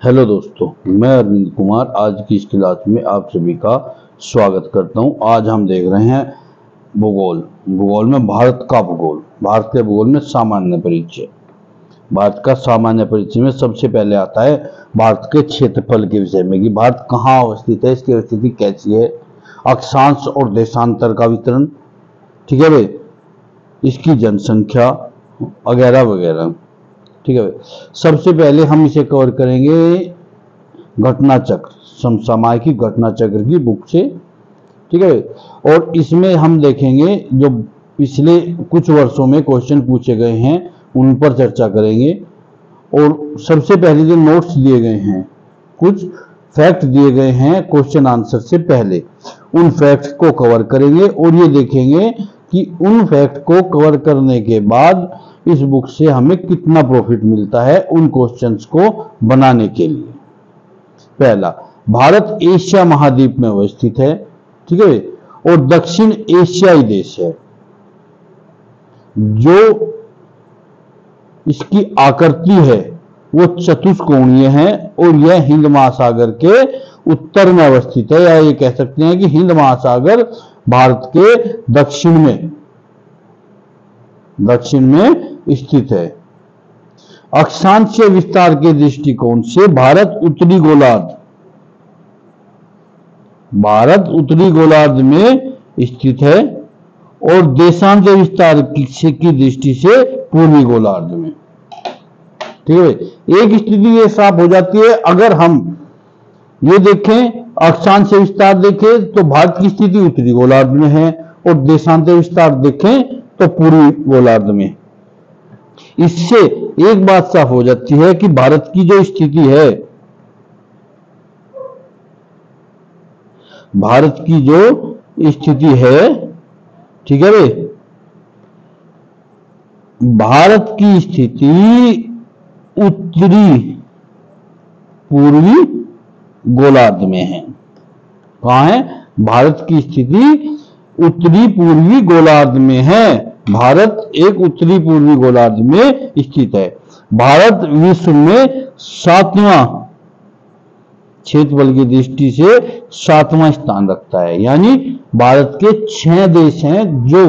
Hello दोस्तों, मैं अरविंद कुमार आज की इस क्लास में आप सभी का स्वागत करता हूँ। आज हम देख रहे हैं भूगोल। भूगोल में भारत का भूगोल। भारत के भूगोल में सामान्य परिचय। भारत का सामान्य परिचय में सबसे पहले आता है भारत के क्षेत्रफल के विषय में कि भारत कहाँ अवस्थित है, इसकी स्थिति कैसी है। अक्षांश और देशांतर का वितरण। ठीक है भाई? इसकी जनसंख्या, वगैरह वगैरह। ठीक है सबसे पहले हम इसे कवर करेंगे घटना चक्र समसमाय की घटना चक्र की बुक से। ठीक है और इसमें हम देखेंगे जो पिछले कुछ वर्षों में क्वेश्चन पूछे गए हैं, उन पर चर्चा करेंगे। और सबसे पहले जो नोट्स दिए गए हैं, कुछ फैक्ट दिए गए हैं क्वेश्चन आंसर से पहले, उन फैक्ट को कवर करेंगे और ये देखेंगे कि उन फैक्ट को कवर करने के बाद इस बुक से हमें कितना प्रॉफिट मिलता है उन क्वेश्चंस को बनाने के लिए। पहला, भारत एशिया महाद्वीप में अवस्थित है, ठीक है? और दक्षिण एशियाई देश है, जो इसकी आकृति है, वो चतुष्कोणीय है और यह हिंद महासागर के उत्तर में अवस्थित है। या ये कह सकते हैं कि हिंद महासागर भारत के दक्षिण में। दक्षिण में स्थित है। अक्षांशीय विस्तार के दृष्टिकोण से भारत उत्तरी गोलार्ध। भारत उत्तरी गोलार्ध में स्थित है और देशांतर विस्तार की दृष्टि से पूर्वी गोलार्ध में। ठीक है? एक स्थिति ये साफ़ हो जाती है। अगर हम ये देखें अक्षांश से विस्तार देखें तो भारत की स्थिति उत्तरी गोलार्ध में है और देशांतर विस्तार देखें तो पूर्वी गोलार्ध में इससे एक बात साफ़ हो जाती है कि भारत की जो स्थिति है, भारत की जो स्थिति है, ठीक है भाई भारत की स्थिति उत्तरी पूर्वी गोलार्ध में है। कहा है? भारत की स्थिति उत्तरी पूर्वी गोलार्ध में है। भारत एक उत्तरी पूर्वी गोलार्ध में स्थित है। भारत विश्व में सातवां क्षेत्रफल की दृष्टि से सातवां स्थान रखता है। यानी भारत के छह देश हैं जो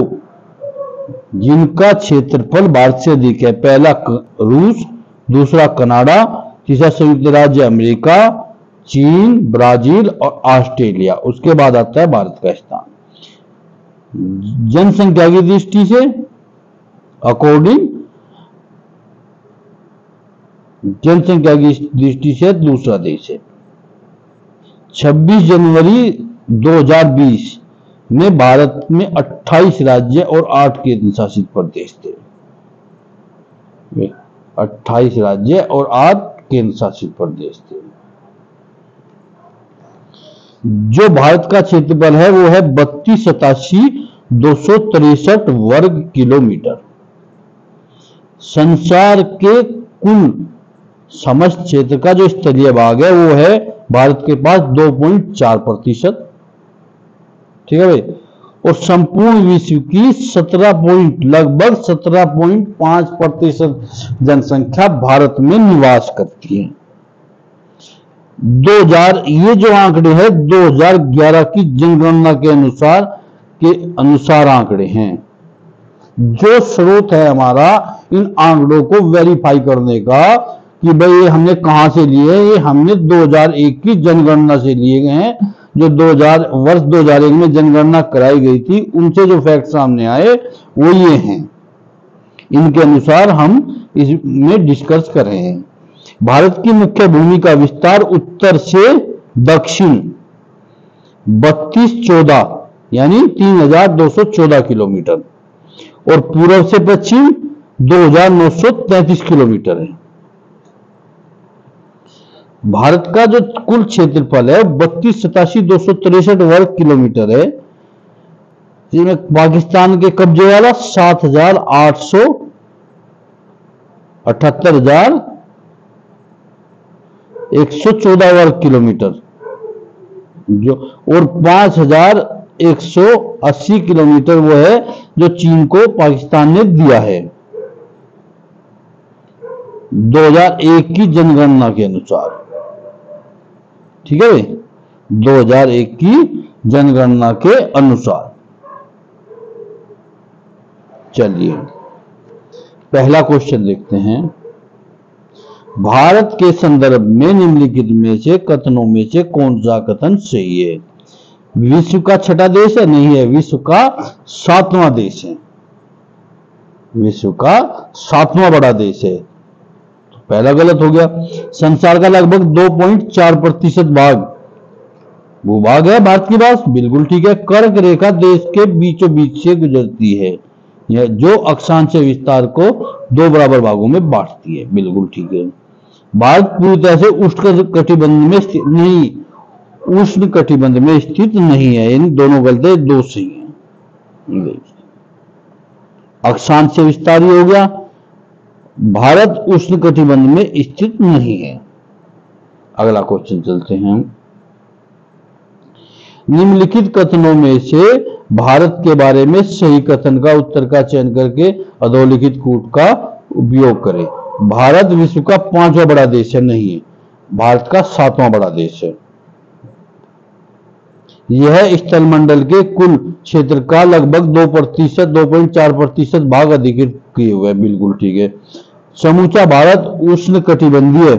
जिनका क्षेत्रफल भारत से अधिक है। पहला रूस, दूसरा कनाडा, तीसरा संयुक्त राज्य अमेरिका चीन, ब्राज़ील और ऑस्ट्रेलिया, उसके बाद आता है भारत का स्थान। जनसंख्या की दृष्टि से अकॉर्डिंग जनसंख्या की दृष्टि से दूसरा देश है। 26 जनवरी 2020 में भारत में 28 राज्य और 8 केंद्र शासित प्रदेश थे। 28 राज्य और 8 केंद्र शासित प्रदेश थे। जो भारत का क्षेत्रफल है, वो है बत्तीस सतासी दो सौ तिरसठ वर्ग किलोमीटर। संसार के कुल समस्त क्षेत्र का जो स्तरीय भाग है, वो है भारत के पास 2.4 प्रतिशत। ठीक है भाई? और संपूर्ण विश्व की 17 पॉइंट, लगभग 17.5 प्रतिशत जनसंख्या भारत में निवास करती है। 2000 ये जो आंकड़े हैं 2011 की जनगणना के अनुसार के अनुसार आंकड़े हैं। जो स्रोत है हमारा, इन आंकड़ों को वेरीफाई करने का, कि भाई ये हमने कहाँ से लिए ये हमने 2001 की जनगणना से लिए गए हैं, जो 2000 वर्ष 2001 में जनगणना कराई गई थी, उनसे जो फैक्ट सामने आए, वो ये हैं। इनके अनुसार हम इसमें डिस्कस कर रहे हैं। भारत की मुख्य भूमि का विस्तार उत्तर से दक्षिण, बत्तीस चौदह, यानी 3214 किलोमीटर, और पूर्व से पश्चिम 2933 किलोमीटर है। भारत का जो कुल क्षेत्रफल है बत्तीस सतासी दो सौ तिरसठ वर्ग किलोमीटर है, जिसमें पाकिस्तान के कब्जे वाला सात हज़ार आठ सौ अठहत्तर हज़ार एक सौ चौदह वर्ग किलोमीटर। जो, और पाँच हज़ार एक सौ अस्सी किलोमीटर वो है जो चीन को पाकिस्तान ने दिया है। 2001 की जनगणना के अनुसार। ठीक है भाई? 2001 की जनगणना के अनुसार। चलिए, पहला क्वेश्चन देखते हैं। भारत के संदर्भ में, निम्नलिखित में से, कथनों में से कौन सा कथन सही है? विश्व का छठा देश है? नहीं है। विश्व का सातवां देश है। विश्व का सातवां बड़ा देश है। तो पहला गलत हो गया। संसार का लगभग 2.4 प्रतिशत भाग। भूभाग है भारत के पास। बिल्कुल ठीक है। कर्क रेखा देश के बीचों बीच से गुजरती है। जो अक्षांश विस्तार को दो बराबर भागों में बांटती है। बिल्कुल ठीक है। भारत पूरी तरह से उष्ण कटिबंध में स्थित नहीं। उष्ण कटिबंध में स्थित नहीं है। इन दोनों गलते दो सही है। अक्षांश से विस्तार हो गया। भारत उष्ण कटिबंध में स्थित नहीं है। अगला क्वेश्चन चलते हैं निम्नलिखित कथनों में से भारत के बारे में सही कथन का उत्तर का चयन करके अधोलिखित कूट का उपयोग करें। भारत विश्व का पांचवा बड़ा देश है, नहीं है। भारत का सातवां बड़ा देश है। यह स्थल मंडल के कुल क्षेत्र का लगभग दो प्रतिशत, दो पॉइंट चार प्रतिशत भाग अधिकृत किए हुए बिल्कुल ठीक है। समूचा भारत उष्ण कटिबंधीय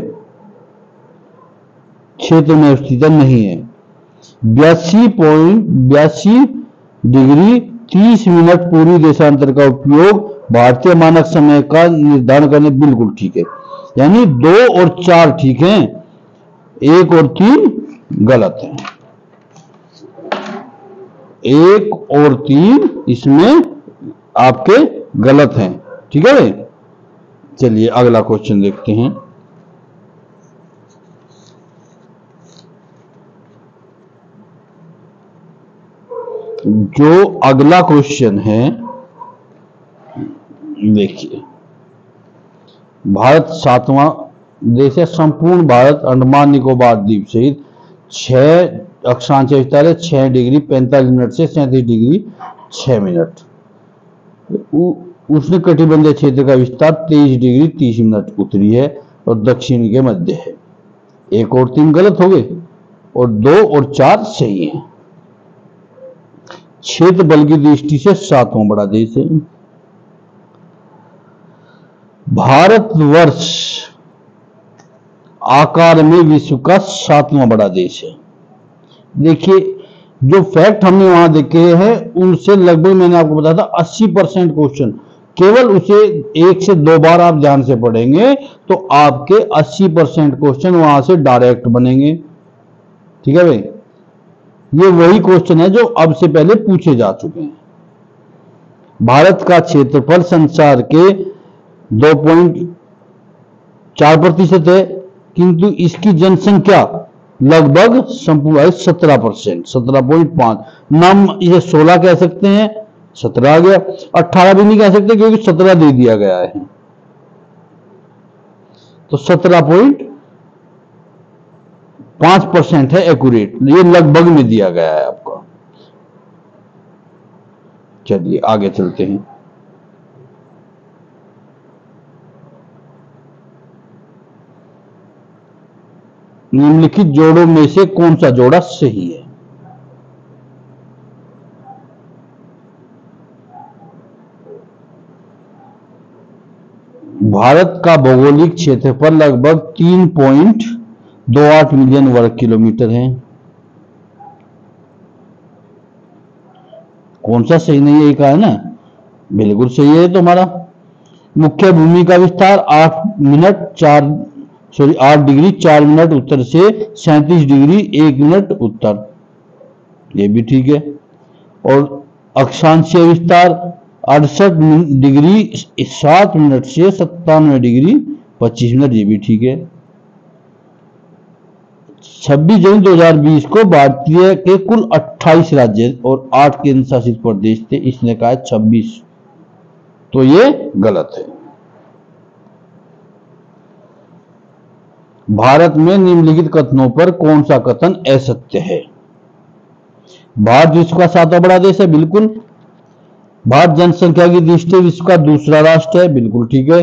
क्षेत्र में स्थित नहीं है। बयासी पॉइंट बयासी डिग्री तीस मिनट पूरी देशांतर का उपयोग भारतीय मानक समय का निर्धारण करने बिल्कुल ठीक है। यानी दो और चार ठीक हैं, एक और तीन गलत है। एक और तीन इसमें आपके गलत हैं। ठीक है चलिए अगला क्वेश्चन देखते हैं। जो अगला क्वेश्चन है, देखिए, भारत सातवां देश है, संपूर्ण भारत, अंडमान, निकोबार द्वीप सहित छह अक्षांश विस्तार छह डिग्री पैंतालीस मिनट से सैंतीस डिग्री छह मिनट। उष्ण कटिबंधीय क्षेत्र का विस्तार तेईस डिग्री तीस मिनट उत्तरी है और दक्षिण के मध्य है। एक और तीन गलत हो गए और दो और चार सही है। क्षेत्र बल की दृष्टि से सातवां बड़ा देश है। भारतवर्ष आकार में विश्व का सातवां बड़ा देश है। देखिए, जो फैक्ट हमने वहाँ देखे हैं, उनसे लगभग मैंने आपको बताया था 80 परसेंट क्वेश्चन केवल उसे एक से दो बार आप ध्यान से पढ़ेंगे तो आपके 80 परसेंट क्वेश्चन वहाँ से डायरेक्ट बनेंगे। ठीक है भाई? ये वही क्वेश्चन है जो अब से पहले पूछे जा चुके हैं। भारत का क्षेत्रफल संसार के दो पॉइंट चार प्रतिशत है, किंतु इसकी जनसंख्या लगभग संपूर्ण सत्रह परसेंट, सत्रह पॉइंट पाँच। नाम इसे सोलह कह सकते हैं, सत्रह आ गया। अट्ठारह भी नहीं कह सकते क्योंकि सत्रह दे दिया गया है। तो सत्रह पॉइंट पाँच परसेंट है एक्यूरेट ये लगभग में दिया गया है आपका। चलिए, आगे चलते हैं। निम्नलिखित जोड़ों में से कौन सा जोड़ा सही है? भारत का भौगोलिक क्षेत्रफल लगभग तीन पॉइंट दो आठ मिलियन वर्ग किलोमीटर है। कौन सा सही नहीं है? कहा है ना? बिल्कुल सही है तुम्हारा। मुख्य भूमि का विस्तार आठ मिनट चार सॉरी आठ डिग्री चार मिनट उत्तर से सैंतीस डिग्री एक मिनट उत्तर। ये भी ठीक है। और अक्षांशीय विस्तार अड़सठ डिग्री सात मिनट से सत्तानवे डिग्री पच्चीस मिनट, ये भी ठीक है। 26 जनवरी 2020 को भारतीय के कुल 28 राज्य और 8 केंद्र शासित प्रदेश थे। इसने कहा 26 तो ये गलत है। भारत में निम्नलिखित कथनों पर कौन सा कथन असत्य है? भारत विश्व का सातवां बड़ा देश है, बिल्कुल। भारत जनसंख्या की दृष्टि विश्व का दूसरा राष्ट्र है, बिल्कुल ठीक है।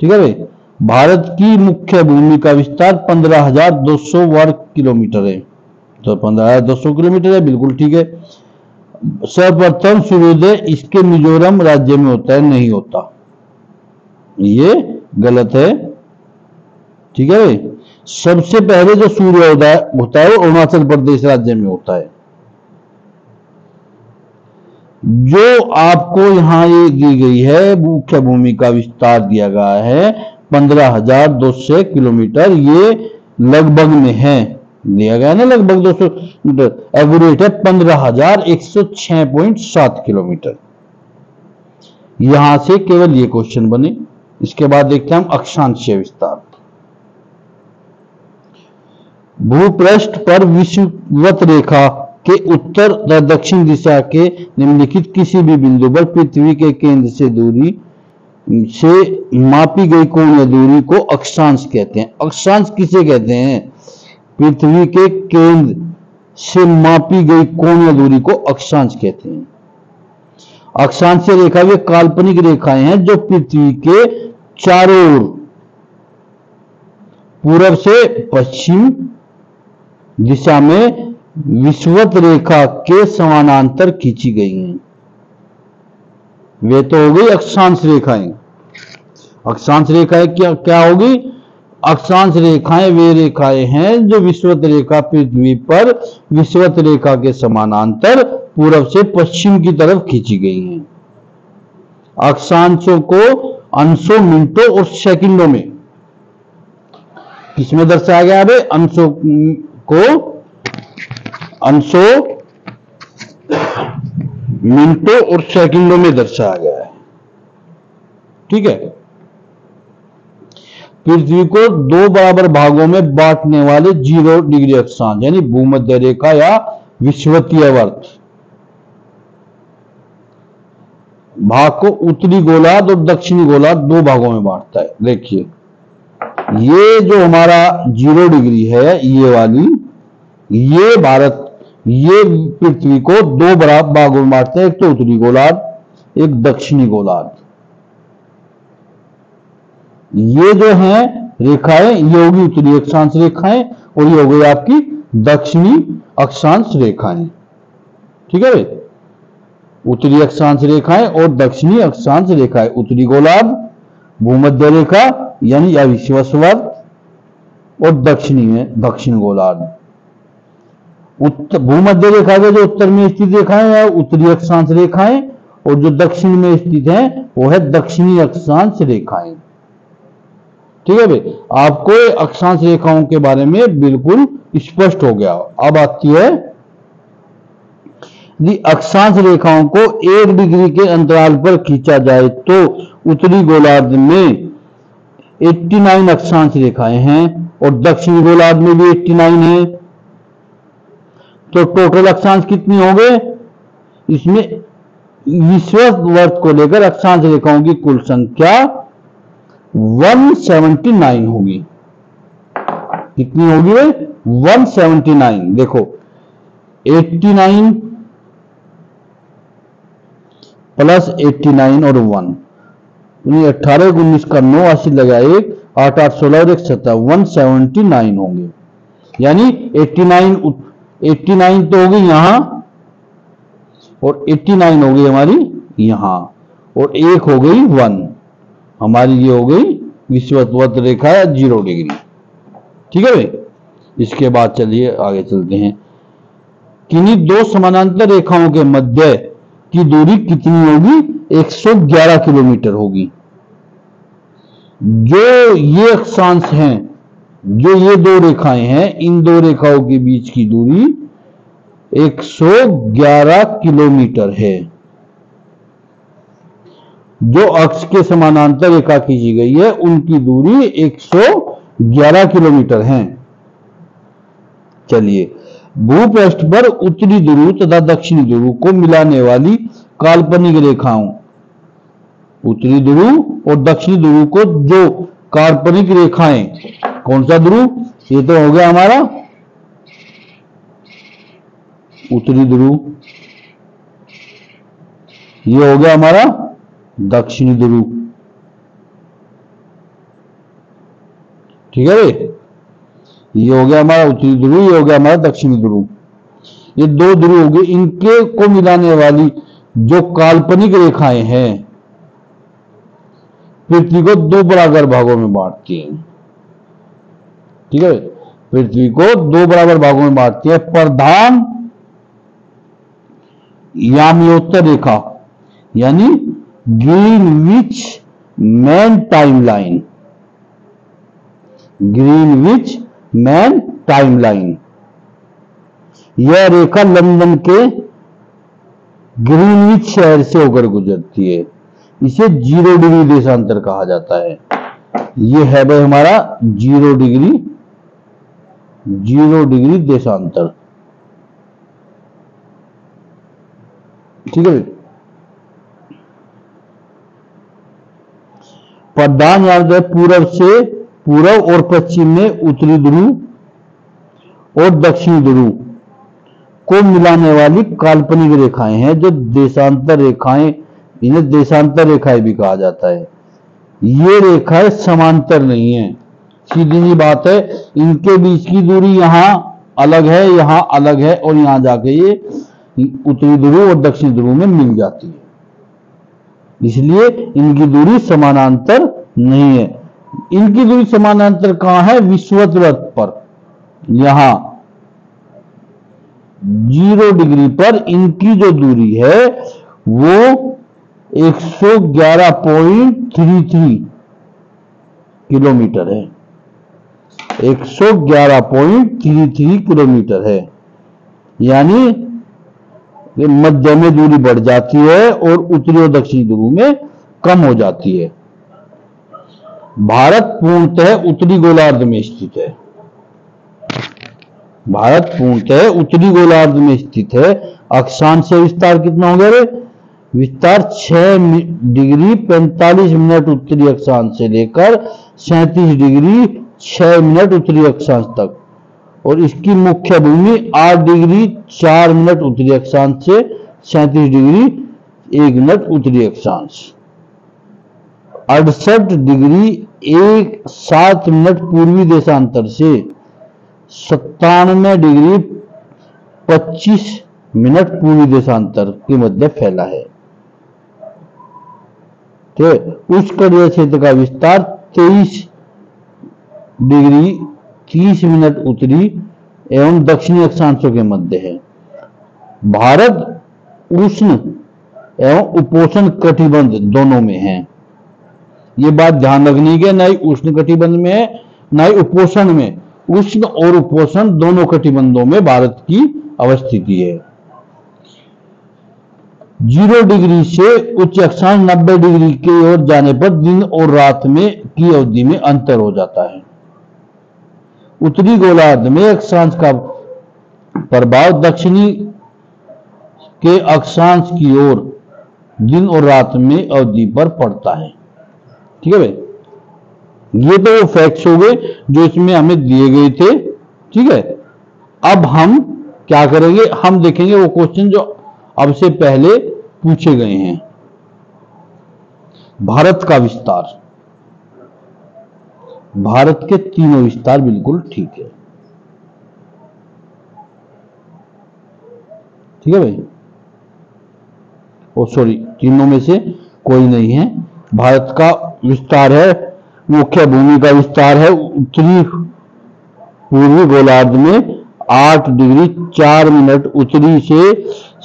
ठीक है भाई? भारत की मुख्य भूमि का विस्तार 15,200 वर्ग किलोमीटर है। तो 15,200 किलोमीटर है बिल्कुल ठीक है। सर्वप्रथम सूर्योदय इसके मिजोरम राज्य में होता है नहीं होता। ये गलत है। ठीक है? सबसे पहले जो सूर्योदय होता है वो अरुणाचल प्रदेश राज्य में होता है। जो आपको यहाँ ये दी गई है मुख्य भूमि का विस्तार दिया गया है पंद्रह हज़ार दो सौ किलोमीटर ये लगभग में है। दिया गया ना लगभग दो सौ एवरेट है पंद्रह हज़ार एक सौ छह पॉइंट सात किलोमीटर। यहाँ से केवल ये क्वेश्चन बने। इसके बाद देखते हैं हम अक्षांशीय विस्तार। भूपृष्ठ पर विश्ववत रेखा के उत्तर दक्षिण दिशा के निम्नलिखित किसी भी बिंदु पर पृथ्वी के केंद्र से दूरी से मापी गई कोणीय दूरी को अक्षांश कहते हैं। अक्षांश किसे कहते हैं? पृथ्वी के केंद्र से मापी गई कोणीय दूरी को अक्षांश कहते हैं। अक्षांशीय रेखा वे काल्पनिक रेखाएँ हैं जो पृथ्वी के चारों ओर पूर्व से पश्चिम दिशा में विश्वत रेखा के समानांतर खींची गई हैं। वे तो हो गई अक्षांश रेखाएँ अक्षांश रेखाएँ क्या क्या होगी? अक्षांश रेखाएँ वे रेखाएँ हैं जो विश्वत रेखा पृथ्वी पर विश्वत रेखा के समानांतर पूर्व से पश्चिम की तरफ़ खींची गई हैं। अक्षांशों को अंशों मिनटों और सेकंडों में। किसमें दर्शाया गया है? अंशों को, अंशों मिनटों और सेकंडों में दर्शाया गया है। ठीक है? पृथ्वी को दो बराबर भागों में बांटने वाले ज़ीरो डिग्री अक्षांश, यानी भूमध्य रेखा या विश्वतीय वर्त। भाग को उत्तरी गोलार्ध और दक्षिणी गोलार्ध दो भागों में बांटता है। देखिए, ये जो हमारा ज़ीरो डिग्री है, ये वाली, ये भारत ये पृथ्वी को दो बराबर भागों में बांटते हैं, एक तो उत्तरी गोलार्ध, एक दक्षिणी गोलार्ध। ये जो है, रेखाएँ, ये होगी उत्तरी अक्षांश रेखाएँ और ये हो गई आपकी दक्षिणी अक्षांश रेखाएँ। ठीक है उत्तरी अक्षांश रेखाएँ और दक्षिणी अक्षांश रेखाएँ। उत्तरी गोलार्ध, भूमध्य रेखा, यानी या विश्वस्वर और दक्षिणी में दक्षिण गोलार्ध। भूमध्य रेखा के जो उत्तर में स्थित रेखाएँ या उत्तरी अक्षांश रेखाएँ और जो दक्षिण में स्थित है, वो है दक्षिणी अक्षांश रेखाएँ। ठीक है भाई? आपको अक्षांश रेखाओं के बारे में बिल्कुल स्पष्ट हो गया। अब आती है यदि अक्षांश रेखाओं को एक डिग्री के अंतराल पर खींचा जाए तो उत्तरी गोलार्ध में 89 अक्षांश रेखाएँ हैं और दक्षिणी गोलार्ध में भी 89 है। तो टोटल अक्षांश कितनी होंगे? इसमें विश्व वर्ष को लेकर अक्षांश रेखाओं की कुल संख्या 179 होगी। कितनी होगी 179 देखो 89 प्लस 89 और 1 अठारह उन्नीस का नौ अस्सी लगा एक, आठ आठ, सोलह और एक सत्तर वन सेवेंटी नाइन होंगे। यानी 89 89 तो होगी यहाँ, और 89 हो गई हमारी यहाँ, और एक हो गई वन। हमारी ये हो गई विश्ववत रेखा ज़ीरो डिग्री। ठीक है भाई? इसके बाद चलिए, आगे चलते हैं। किन्हीं दो समानांतर रेखाओं के मध्य की दूरी कितनी होगी? 111 किलोमीटर होगी। जो ये अक्षांश हैं जो ये दो रेखाएँ हैं, इन दो रेखाओं के बीच की दूरी 111 किलोमीटर है। जो अक्ष के समानांतर रेखा खींची गई है, उनकी दूरी 111 किलोमीटर है। चलिए, भूपृष्ठ पर उत्तरी ध्रुव तथा दक्षिणी ध्रुव को मिलाने वाली काल्पनिक रेखाओं, उत्तरी ध्रुव और दक्षिणी ध्रुव को जो काल्पनिक रेखाएँ कौन सा ध्रुव? ये तो हो गया हमारा उत्तरी ध्रुव। ये हो गया हमारा दक्षिणी ध्रुव। ठीक है भाई ये हो गया हमारा उत्तरी ध्रुव, ये हो गया हमारा दक्षिणी ध्रुव। ये दो ध्रुव हो गए, इनके को मिलाने वाली जो काल्पनिक रेखाएँ हैं, पृथ्वी को दो बराबर भागों में बांटती हैं। ठीक है? पृथ्वी को दो बराबर भागों में बांटती है। प्रधान यामियोत्तर रेखा, यानी Greenwich mean timeline Greenwich mean timeline यह रेखा लंदन के ग्रीनविच शहर से होकर गुजरती है। इसे ज़ीरो डिग्री देशांतर कहा जाता है। यह है भाई हमारा ज़ीरो डिग्री ज़ीरो डिग्री देशांतर। ठीक है? प्रधान याद है पूर्व से पूर्व और पश्चिम में उत्तरी ध्रुव और दक्षिणी ध्रुव को मिलाने वाली काल्पनिक रेखाएँ हैं, जो देशांतर रेखाएँ, इन्हें देशांतर रेखाएँ भी कहा जाता है। ये रेखाएँ समांतर नहीं है। सीधी सी बात है। इनके बीच की दूरी यहाँ अलग है, यहाँ अलग है और यहाँ जाके ये उत्तरी ध्रुव और दक्षिण ध्रुव में मिल जाती है। इसलिए इनकी दूरी समानांतर नहीं है। इनकी दूरी समानांतर कहाँ है? विश्ववत पर। यहाँ ज़ीरो डिग्री पर इनकी जो दूरी है वो 111.33 किलोमीटर है। 111.33 किलोमीटर है। यानी मध्य में दूरी बढ़ जाती है और उत्तरी और दक्षिणी ध्रुव में कम हो जाती है। भारत पूर्णतः उत्तरी गोलार्ध में स्थित है। भारत पूर्णतः उत्तरी गोलार्ध में स्थित है। अक्षांश से विस्तार कितना हो गया रे? विस्तार 6 डिग्री 45 मिनट उत्तरी अक्षांश से लेकर 37 डिग्री 6 मिनट उत्तरी अक्षांश तक। और इसकी मुख्य भूमि आठ डिग्री चार मिनट उत्तरी अक्षांश से 37 डिग्री एक मिनट उत्तरी अक्षांश। अड़सठ डिग्री एक सात मिनट पूर्वी देशांतर से सत्तानवे डिग्री 25 मिनट पूर्वी देशांतर के मध्य फैला है। ठीक उच्च कड़िया क्षेत्र का विस्तार 23 डिग्री 30 मिनट उत्तरी एवं दक्षिणी अक्षांशों के मध्य है। भारत, उष्ण एवं उपोषण कटिबंध दोनों में है। ये बात ध्यान रखनी है ना ही उष्ण कटिबंध में ना ही उपोषण में। उष्ण और उपोषण दोनों कटिबंधों में भारत की अवस्थिति है। ज़ीरो डिग्री से उच्च अक्षांश नब्बे डिग्री की ओर जाने पर दिन और रात में की अवधि में अंतर हो जाता है। उत्तरी गोलार्ध में अक्षांश का प्रभाव दक्षिणी के अक्षांश की ओर दिन और रात में अवधि पर पड़ता है। ठीक है भाई? ये तो वो फैक्ट्स हो गए जो इसमें हमें दिए गए थे। ठीक है? अब हम क्या करेंगे? हम देखेंगे वो क्वेश्चन जो अब से पहले पूछे गए हैं। भारत का विस्तार। भारत के तीनों विस्तार बिल्कुल ठीक है। ठीक है भाई? ओ सॉरी तीनों में से कोई नहीं है। भारत का विस्तार है, मुख्य भूमि का विस्तार है, उत्तरी पूर्वी गोलार्ध में आठ डिग्री चार मिनट उत्तरी से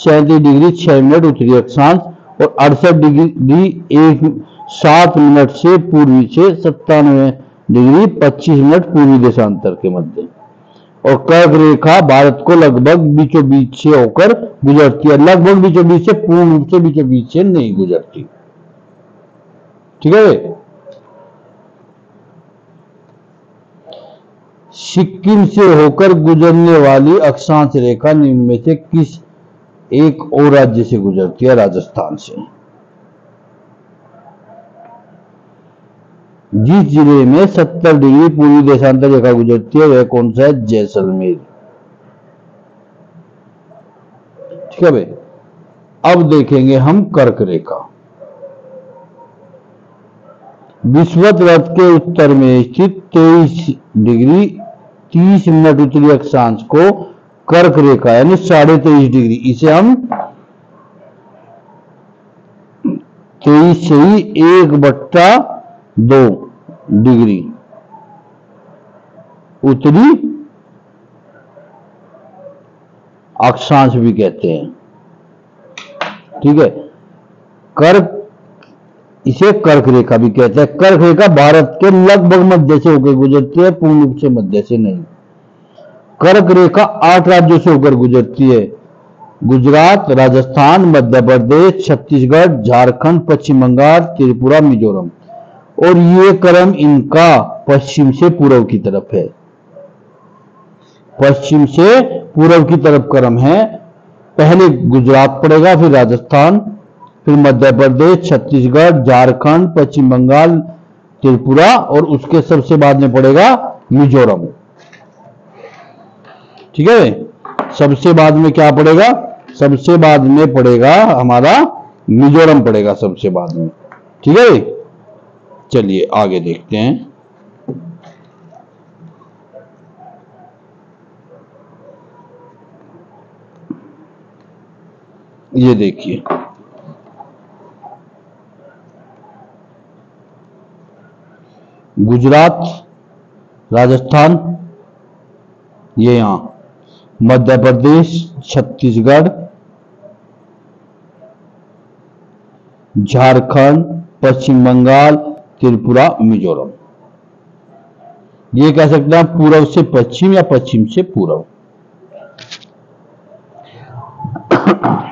सैंतीस डिग्री छह मिनट उत्तरी अक्षांश और अड़सठ डिग्री एक सात मिनट से पूर्वी से सत्तानवे डिग्री पच्चीस मिनट पूर्वी देशांतर के मध्य। और कर्क रेखा भारत को लगभग बीचों बीच से होकर गुजरती है। लगभग बीचों बीच से पूर्ण रूप से बीचों बीच से नहीं गुजरती। ठीक है? सिक्किम से होकर गुजरने वाली अक्षांश रेखा निम्न में से किस एक और राज्य से गुजरती है? राजस्थान से। जिस ज़िले में 70 डिग्री पूर्वी देशांतर रेखा गुजरती है, वह कौन सा है? जैसलमेर। ठीक है भाई? अब देखेंगे हम कर्क रेखा। विश्वत व्रत के उत्तर में स्थित तेईस डिग्री, तीस मिनट उत्तरी अक्षांश को कर्क रेखा, यानी साढ़े तेईस डिग्री। इसे हम तेईस से ही एक बट्टा दो डिग्री। उत्तरी अक्षांश भी कहते हैं। ठीक है? कर्क, इसे कर्क रेखा भी कहते हैं। कर्क रेखा भारत के लगभग मध्य से होकर गुजरती है, पूर्ण रूप से मध्य से नहीं। कर्क रेखा आठ राज्यों से होकर गुजरती है। गुजरात, राजस्थान, मध्य प्रदेश, छत्तीसगढ़, झारखंड, पश्चिम बंगाल, त्रिपुरा, मिजोरम। और ये क्रम इनका पश्चिम से पूर्व की तरफ़ है। पश्चिम से पूर्व की तरफ़ क्रम है। पहले गुजरात पड़ेगा, फिर राजस्थान, फिर मध्य प्रदेश, छत्तीसगढ़, झारखंड, पश्चिम बंगाल, त्रिपुरा और उसके सबसे बाद में पड़ेगा मिजोरम। ठीक है? सबसे बाद में क्या पड़ेगा? सबसे बाद में पड़ेगा हमारा मिजोरम पड़ेगा सबसे बाद में। ठीक है? चलिए आगे देखते हैं। ये देखिए। गुजरात, राजस्थान, ये यहाँ। मध्य प्रदेश, छत्तीसगढ़, झारखंड, पश्चिम बंगाल त्रिपुरा मिजोरम। ये कह सकते हैं पूर्व से पश्चिम या पश्चिम से पूर्व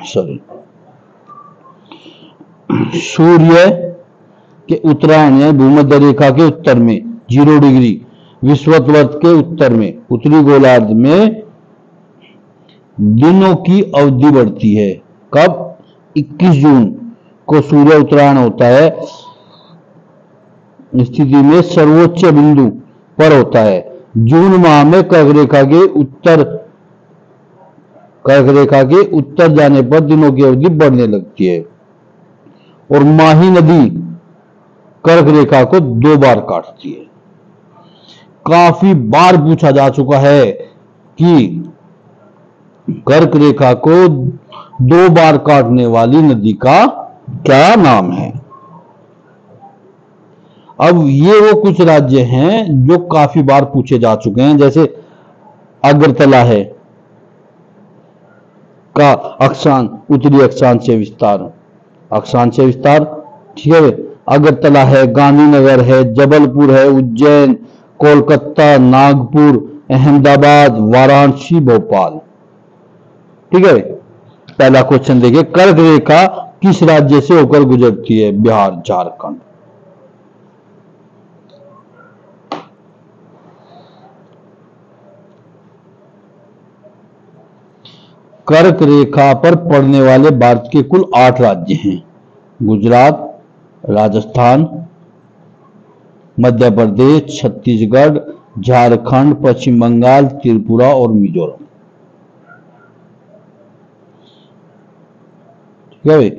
सॉरी सूर्य के उत्तरायण या भूमध्य रेखा के उत्तर में, ज़ीरो डिग्री विश्वतवर्त के उत्तर में, उत्तरी गोलार्ध में दिनों की अवधि बढ़ती है। कब? 21 जून को सूर्य उत्तरायण होता है। स्थिति में सर्वोच्च बिंदु पर होता है। जून माह में कर्क रेखा के उत्तर कर्क रेखा के उत्तर जाने पर दिनों की अवधि बढ़ने लगती है। और माही नदी कर्क रेखा को दो बार काटती है। काफ़ी बार पूछा जा चुका है कि कर्क रेखा को दो बार काटने वाली नदी का क्या नाम है? अब ये वो कुछ राज्य हैं जो काफ़ी बार पूछे जा चुके हैं। जैसे अग्रतला है, का अक्षांश उत्तरी अक्षांश से विस्तार। अक्षांश से विस्तार, ठीक है? अगरतला है, गांधीनगर है, जबलपुर है, उज्जैन, कोलकाता, नागपुर, अहमदाबाद, वाराणसी, भोपाल। ठीक है? पहला क्वेश्चन देखिए, कर्क रेखा किस राज्य से होकर गुजरती है? बिहार, झारखंड। कर्क रेखा पर पड़ने वाले भारत के कुल आठ राज्य हैं। गुजरात, राजस्थान, मध्य प्रदेश, छत्तीसगढ़, झारखंड, पश्चिम बंगाल, त्रिपुरा और मिजोरम। ठीक है भाई?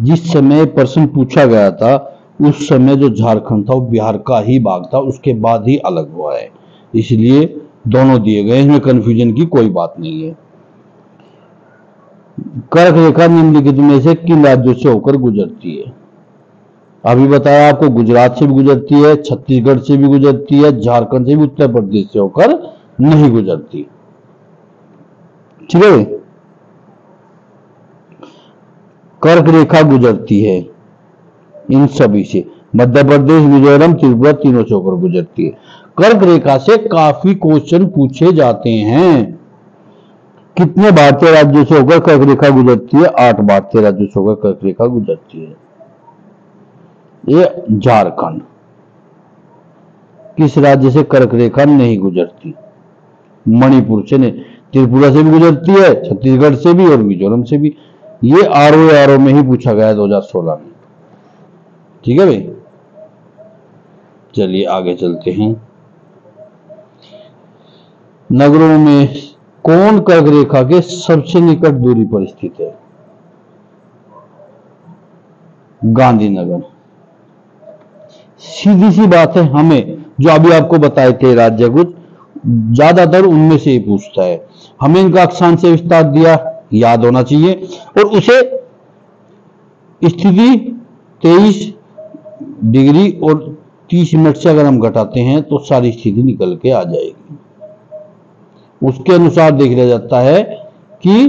जिस समय प्रश्न पूछा गया था, उस समय जो झारखंड था, वो बिहार का ही भाग था, उसके बाद ही अलग हुआ है। इसलिए दोनों दिए गए इसमें कंफ्यूजन की कोई बात नहीं है। कर्क रेखा निम्नलिखित में से किन राज्यों से होकर गुजरती है? अभी बताया आपको, गुजरात से भी गुजरती है, छत्तीसगढ़ से भी गुजरती है, झारखंड से भी उत्तर प्रदेश से होकर नहीं गुजरती। ठीक है? कर्क रेखा गुजरती है। इन सभी से मध्य प्रदेश, मिजोरम, त्रिपुरा तीनों से होकर गुजरती है। कर्क रेखा से काफ़ी क्वेश्चन पूछे जाते हैं। कितने भारतीय राज्यों से होकर कर्क रेखा गुजरती है? आठ भारतीय राज्यों से होकर कर्क रेखा गुजरती है। ये झारखंड। किस राज्य से कर्क रेखा नहीं गुजरती? मणिपुर से नहीं। त्रिपुरा से भी गुजरती है, छत्तीसगढ़ से भी और मिजोरम से भी। ये आर ओ आर ओ में ही पूछा गया है 2016 में। ठीक है भाई? चलिए आगे चलते हैं। नगरों में कौन कर्क रेखा के सबसे निकट दूरी पर स्थित है? गांधीनगर। सीधी सी बात है हमें, जो अभी आपको बताए थे राज्य कुछ ज़्यादातर उनमें से ही पूछता है। हमें इनका अक्षांश विस्तार दिया। याद होना चाहिए। और उसे स्थिति 23 डिग्री और 30 मिनट से अगर हम घटाते हैं तो सारी स्थिति निकल के आ जाएगी। उसके अनुसार देख लिया जाता है कि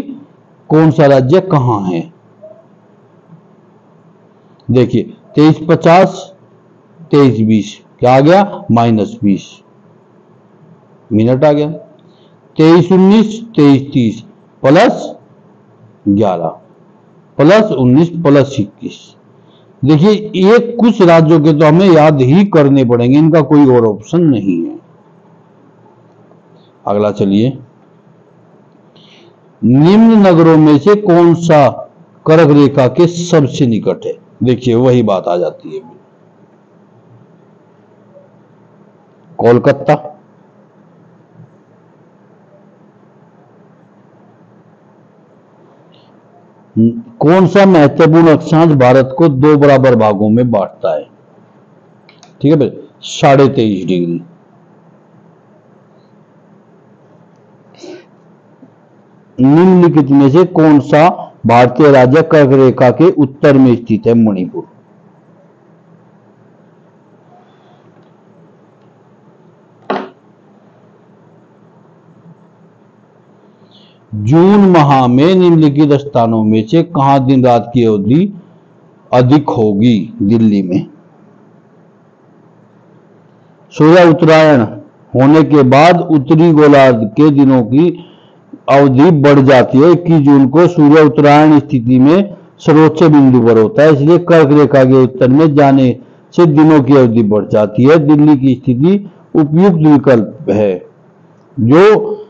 कौन सा राज्य कहाँ है। देखिए, तेईस पचास, तेईस बीस, क्या आ गया? माइनस बीस। मिनट आ गया। तेईस उन्नीस, तेईस तीस, प्लस ग्यारह, प्लस उन्नीस, प्लस इक्कीस। देखिए ये कुछ राज्यों के तो हमें याद ही करने पड़ेंगे, इनका कोई और ऑप्शन नहीं है। अगला चलिए। निम्न नगरों में से कौन सा कर्क रेखा के सबसे निकट है? देखिए, वही बात आ जाती है। कोलकाता कौन सा महत्वपूर्ण अक्षांश भारत को दो बराबर भागों में बांटता है? ठीक है भाई, साढ़े तेईस डिग्री। निम्नलिखित में से कौन सा भारतीय राज्य कर्क रेखा के उत्तर में स्थित है मणिपुर? जून माह में निम्नलिखित स्थानों में से कहा दिन रात की अवधि अधिक होगी दिल्ली में? सूर्य उत्तरायण होने के बाद उत्तरी गोलार्ध के दिनों की अवधि बढ़ जाती है। इक्कीस जून को सूर्य उत्तरायण स्थिति में सर्वोच्च बिंदु पर होता है, इसलिए कर्क रेखा के उत्तर में जाने से दिनों की अवधि बढ़ जाती है। दिल्ली की स्थिति उपयुक्त विकल्प है, जो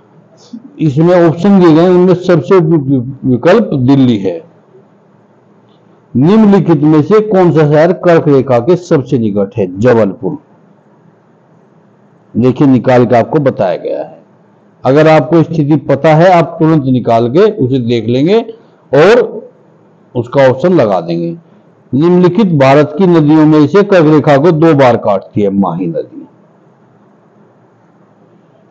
इसमें ऑप्शन दिए गए उनमें सबसे विकल्प दिल्ली है। निम्नलिखित में से कौन सा शहर कर्क रेखा के सबसे निकट है? जबलपुर। देखिए, निकाल के आपको बताया गया है। अगर आपको स्थिति पता है, आप तुरंत निकाल के उसे देख लेंगे और उसका ऑप्शन लगा देंगे। निम्नलिखित भारत की नदियों में से कर्क रेखा को दो बार काटती है माही नदी।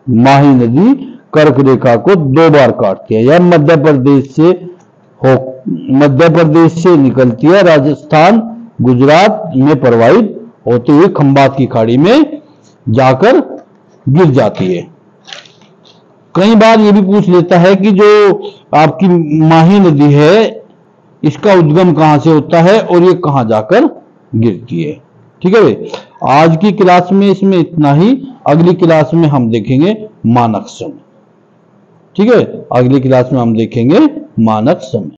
माही नदी कर्क रेखा को दो बार काटती है। यह मध्य प्रदेश से हो मध्य प्रदेश से निकलती है। राजस्थान, गुजरात में प्रवाहित होते हुए खंबात की खाड़ी में जाकर गिर जाती है। कई बार ये भी पूछ लेता है कि जो आपकी माही नदी है, इसका उद्गम कहाँ से होता है और ये कहाँ जाकर गिरती है। ठीक है आज की क्लास में इसमें इतना ही। अगली क्लास में हम देखेंगे मानक समय ठीक है? अगली क्लास में हम देखेंगे मानक समय।